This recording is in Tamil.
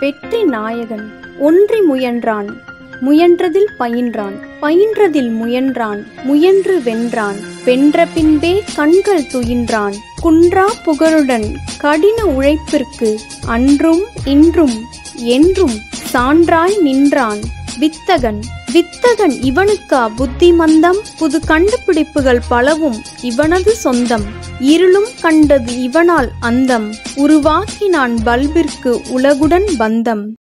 வெற்றி நாயகன். ஒன்றி முயன்றான். முயன்றதில் பயின்றான். பயின்றதில் முயன்றான். முயன்று வென்றான். வென்ற பின்பே கண்கள் துயின்றான். குன்றா புகழுடன் கடின உழைப்பிற்கு அன்றும் இன்றும் என்றும் சான்றாய் நின்றான். வித்தகன். வித்தகன் இவனுக்கா புத்திமந்தம் புது கண்டுபிடிப்புகள் பலவும் இவனது சொந்தம். இருளும் கண்டது இவனால் அந்தம். உருவாக்கினான் பல்பிற்கு உலகுடன் பந்தம்.